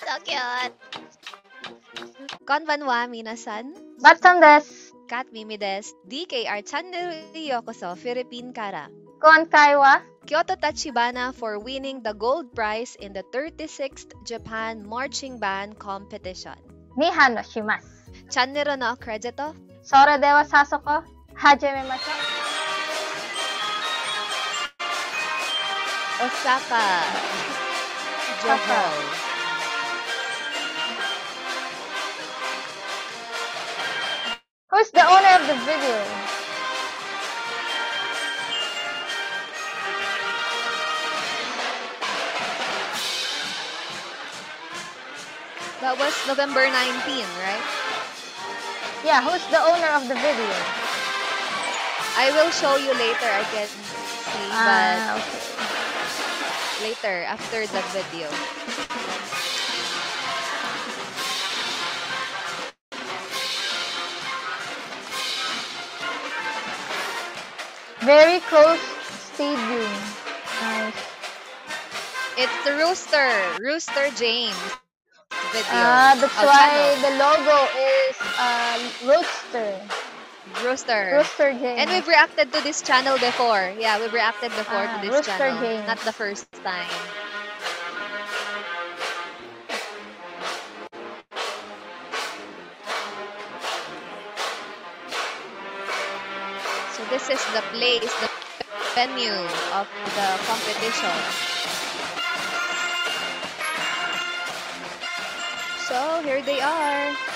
so cute. Konbanwa, minasan. Batsan des. Kat Mimi des. DKR Channel Yokoso, Philippine Kara. Kon Kaiwa. Kyoto Tachibana for winning the gold prize in the 36th Japan Marching Band Competition. Nihan no shimasu. Channel no credito. Sora dewa sasoko. Hajime macho. Osaka. う。Who's the owner of the video? That was November 19, right? Yeah, who's the owner of the video? I will show you later. I can see, Ah, okay. Later after the video. Very close stadium. Nice. It's the Rooster, Rooster James video. Ah, that's why channel. the logo is uh, Rooster. Rooster. Rooster. And we've reacted to this channel before. Yeah, we've reacted before Ah, to this Rooster channel. Not the first time. So this is the place, the venue of the competition. So here they are.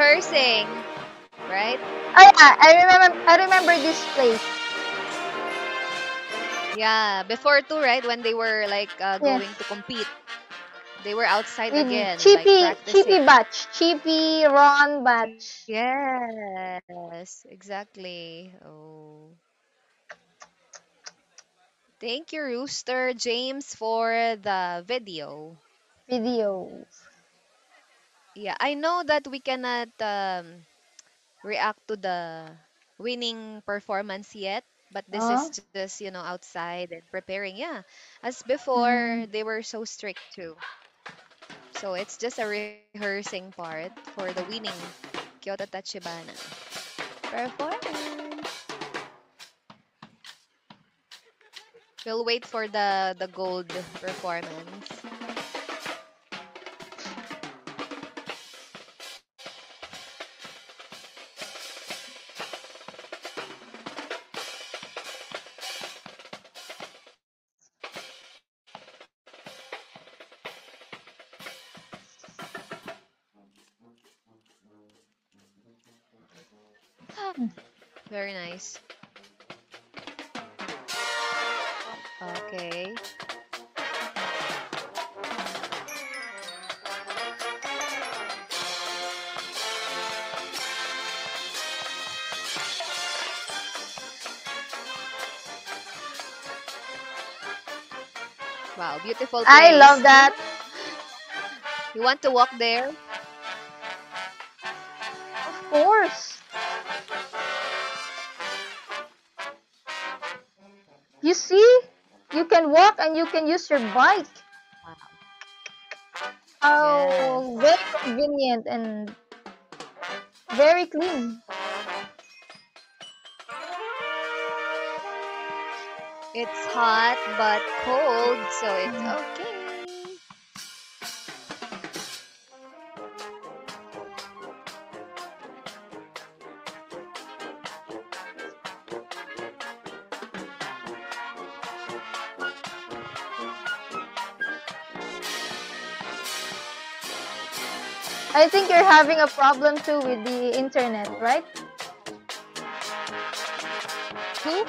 Rehearsing, right? Oh yeah, I remember. I remember this place. Yeah, before too, right? When they were like uh, going to compete, they were outside With again, Chippy, like Chippy batch, Chippy Ron batch. Yes, exactly. Oh. Thank you, Rooster James, for the video. video. Yeah, I know that we cannot um, react to the winning performance yet, but this is just, you know, outside and preparing. Yeah, as before, Mm. they were so strict too. So it's just a rehearsing part for the winning Kyoto Tachibana performance. We'll wait for the the gold performance. Very nice. Okay. Wow, beautiful place. I love that. You want to walk there? Can walk and you can use your bike. Oh, very convenient and very clean. It's hot but cold, so it's Mm. okay. I think you're having a problem too with the internet, right? Who?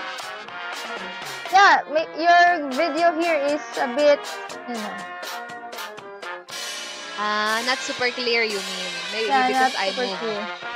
Yeah, your video here is a bit, you know, Ah, not super clear, you mean? Maybe yeah, because not I moved. clear.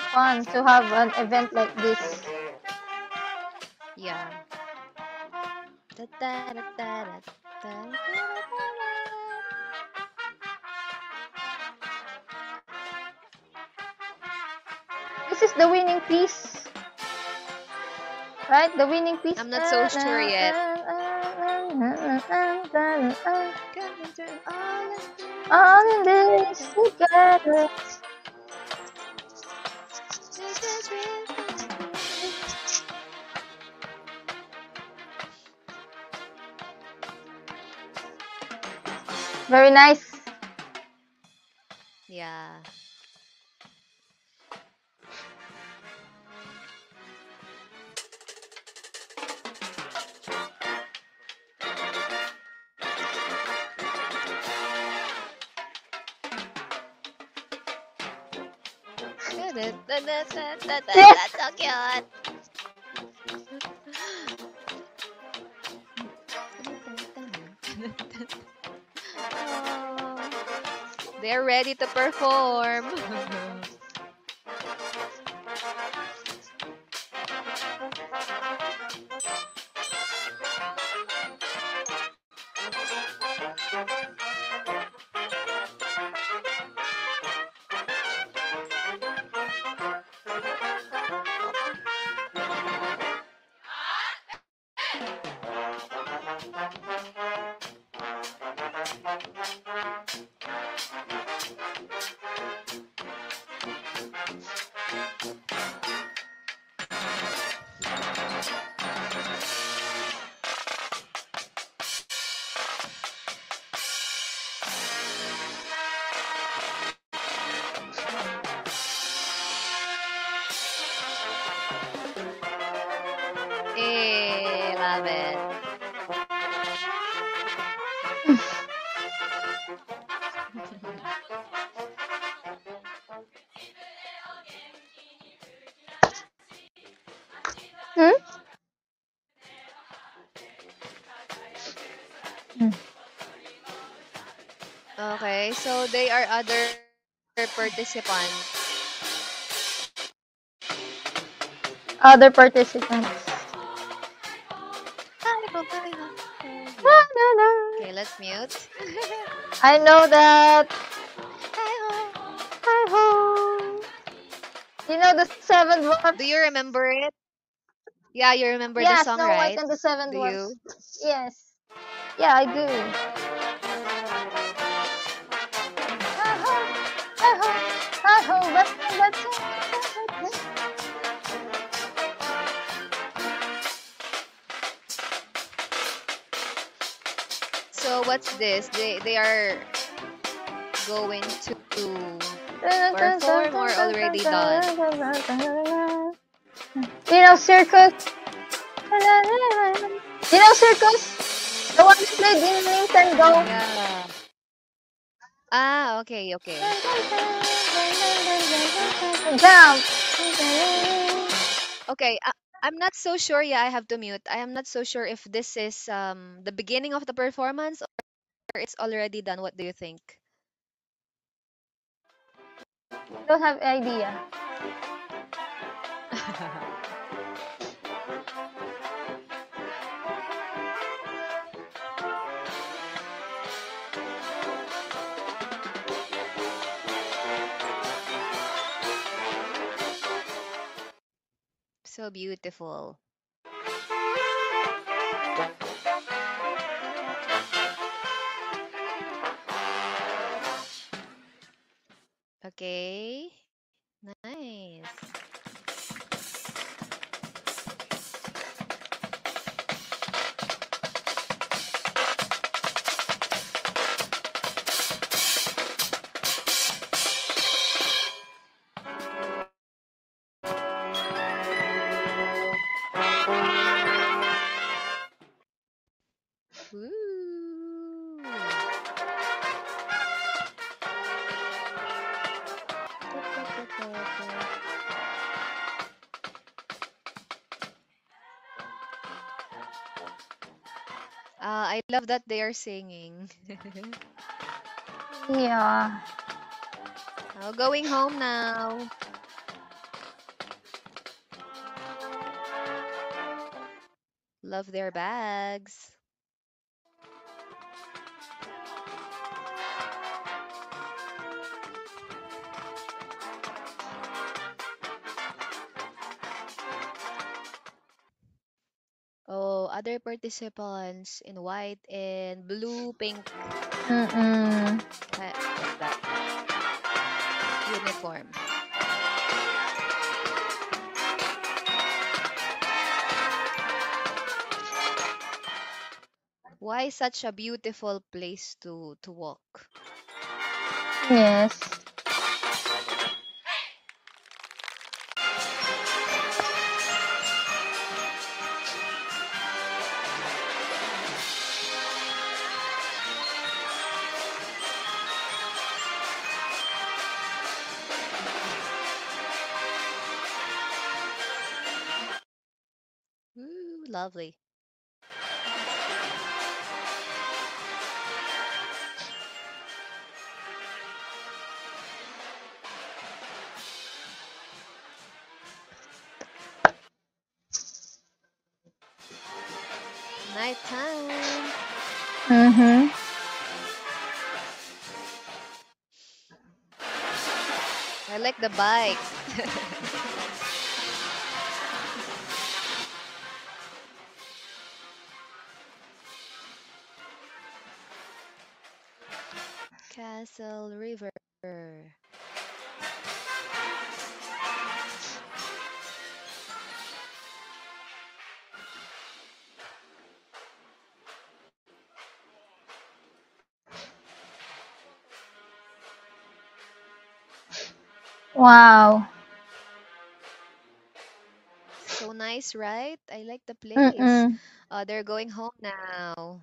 fun to have an event like this. Yeah. Da, da, da, this is the winning piece. Right? The winning piece. I'm not so sure yet. All in this together. Very nice. Yeah. That's so cute. They're ready to perform. Okay, so they are other participants. Other participants. Okay, let's mute. I know that. You know the seven dwarfs? Do you remember it? Yeah, you remember yeah, the song, Snow right? White and the Seven Do Dwarfs. you? Yes. Yeah, I do. So what's this? They they are going to Perform or already done? You know circus? You know circus? The one that played in Nintendo. Yeah. Ah, okay, okay. Jump. Okay, I, I'm not so sure. Yeah, I have to mute. I am not so sure if this is um the beginning of the performance or it's already done. What do you think? Don't have idea. So beautiful. Okay. Uh, I love that they are singing. Yeah. Now going home now. Love their bags. Other participants in white and blue, pink, Mm-mm. uh, like that uniform. Why such a beautiful place to to walk? Yes. Lovely. Nighttime. Mm-hmm. I like the bike. Castle River. Wow. So nice, right? I like the place. Mm-mm. Uh, they're going home now.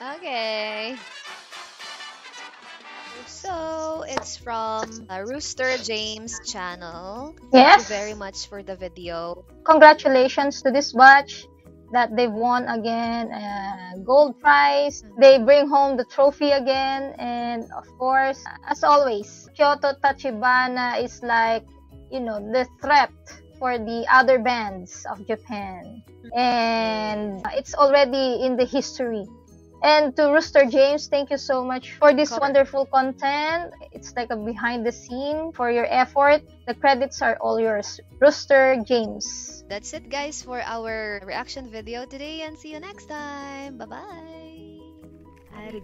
Okay. So it's from uh, Rooster James channel. Thank Yes. you very much for the video. Congratulations to this batch that they've won again a gold prize. They bring home the trophy again. And of course, as always, Kyoto Tachibana is like, you know, the threat for the other bands of Japan. And it's already in the history. And to Rooster James, thank you so much for this Cover. wonderful content. It's like a behind the scene for your effort. The credits are all yours. Rooster James. That's it, guys, for our reaction video today, and see you next time. Bye bye. あり